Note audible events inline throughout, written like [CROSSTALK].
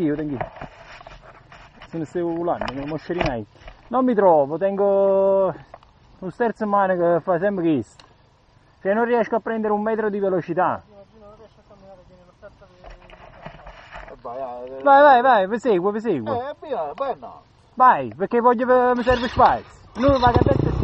Io tengo, anch'io, Se Sono stavo volando, come moscerini. Non mi trovo, tengo un sterzo in mano che fa sempre questo. Cioè non riesco a prendere un metro di velocità. Eh, eh. Vai, vai, vai, vi seguo, vi seguo. Eh, via, vai no. Vai, perché voglio, eh, mi serve spazio. Lui va a destra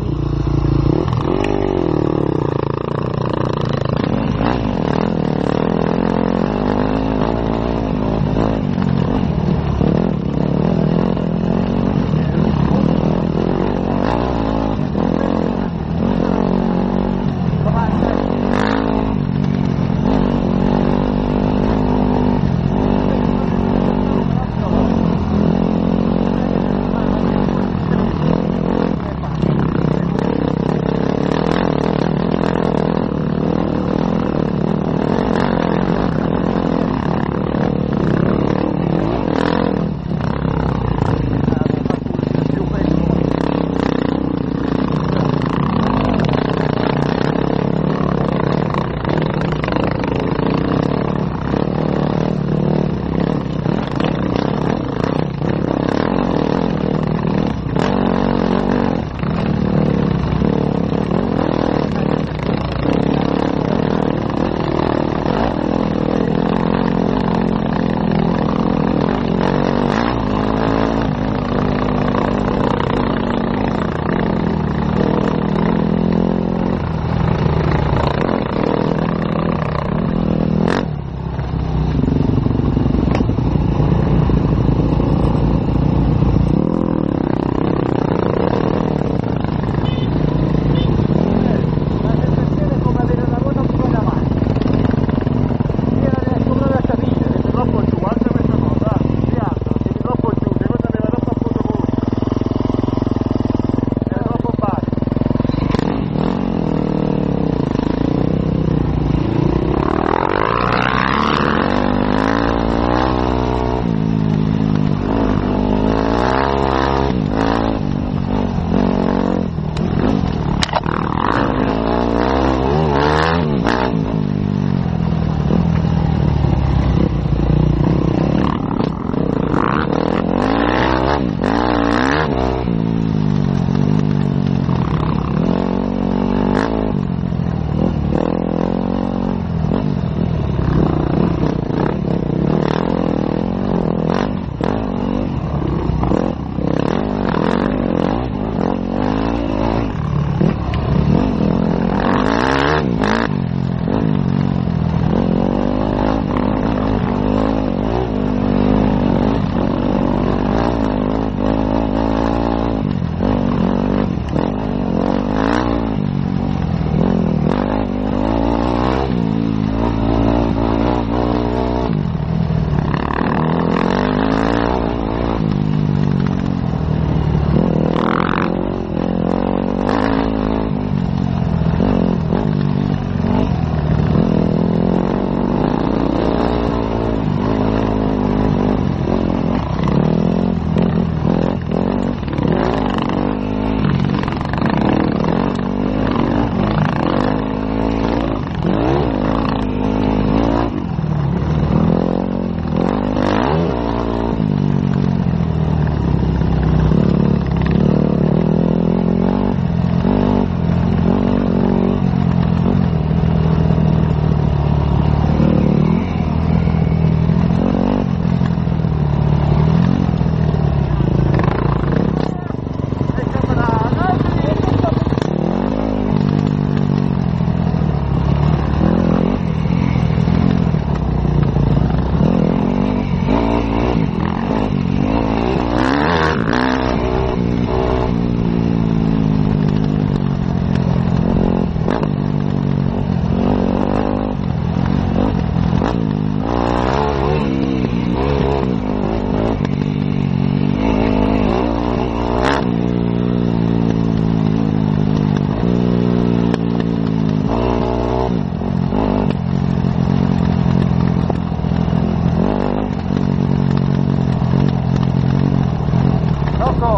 ก็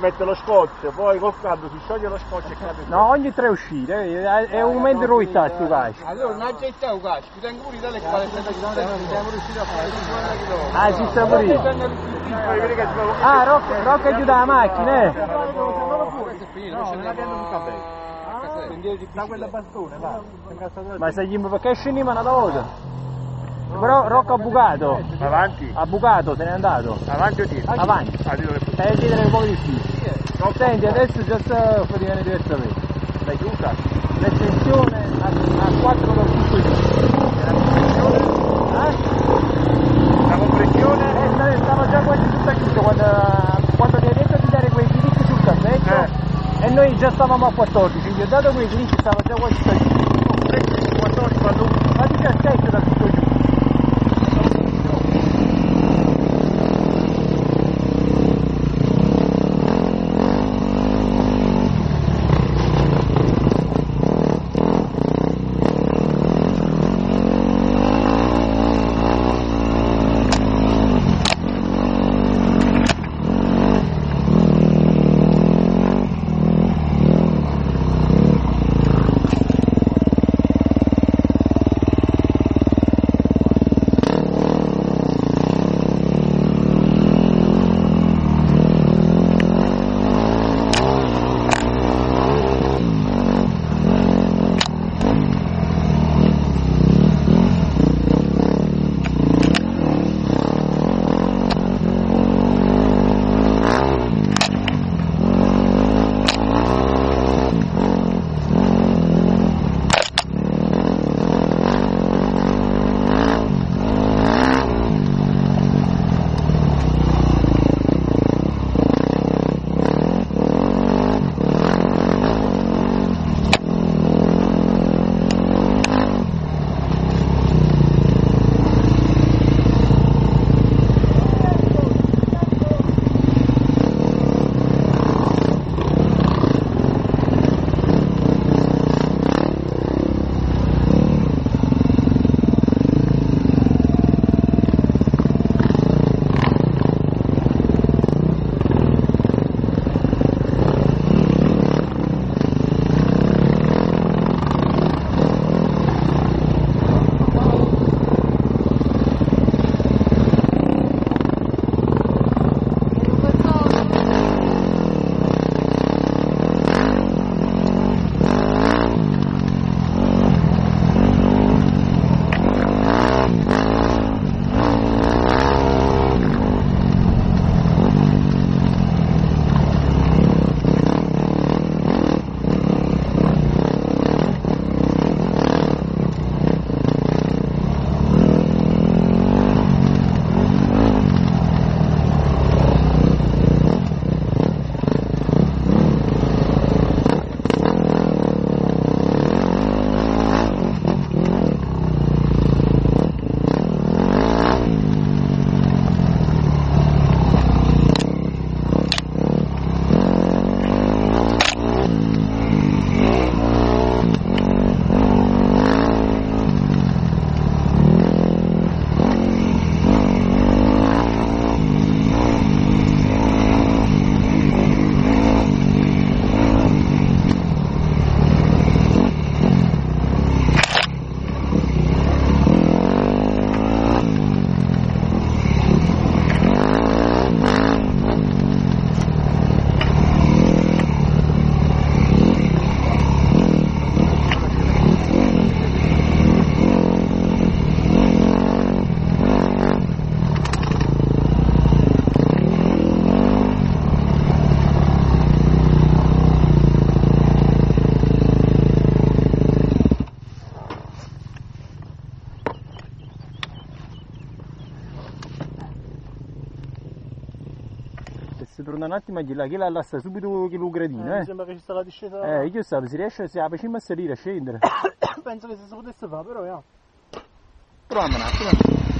mette lo scotch, poi col caldo si scioglie lo scotch e cade No, ogni tre uscite, eh, è, un momento ruità sto calcio. Allora non c'è il calcio, ti tengo pure dalle quale siamo riusciti a fare. 50 km. Ah, ci sta pure si fa Ah, Rocco, Rocco aiuta la macchina, eh. No, non abbiamo un caffè. Da quella bastone, stato Ma se gli perché scendiamo una volta? Però Rocco ha bucato, Avanti, ha bucato, se n'è andato. avanti o dietro? Avanti. Ah, dietro che Stai a chiedere un po' di più. Senti, adesso già sta praticamente diversamente. l'hai chiusa? L'estensione a, a 4 da 5 Eh? La compressione? Eh, sta- stava già quasi tutta chiusa quando, quando ti hai detto di dare quei clic sul cassetto Eh. e noi già stavamo a 14, gli ho dato quei clic stava già quasi tutta chiusa. 14 quando Ma 17 da tutto giù. Torna un attimo a dirla che la lascia subito che lo gradino, Eh, mi eh. sembra che ci sta la discesa. Eh, io stavo, si riesce, se apre cima a salire, a scendere. [COUGHS] Penso che se si potesse fare, però yeah. Proviamo un attimo.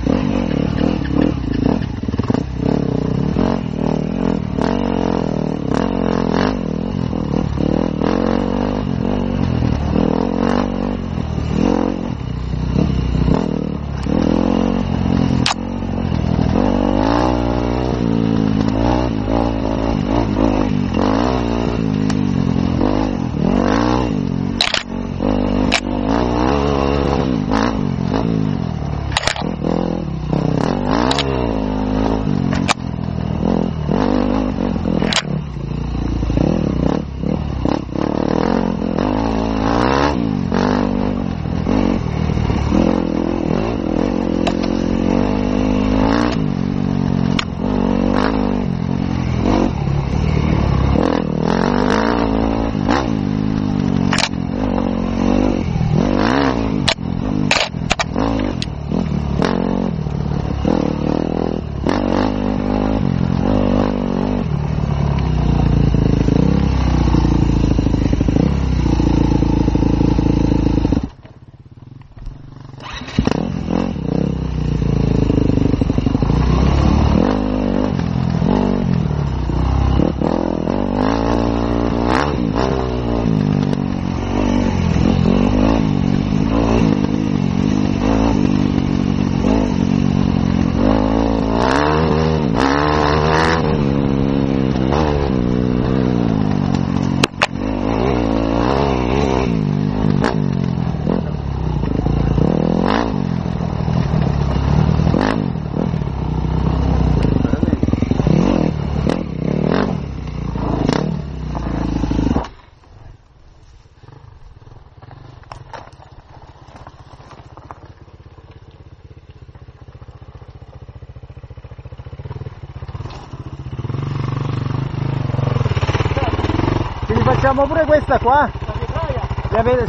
Facciamo pure questa qua?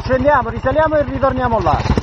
Scendiamo, risaliamo e ritorniamo là.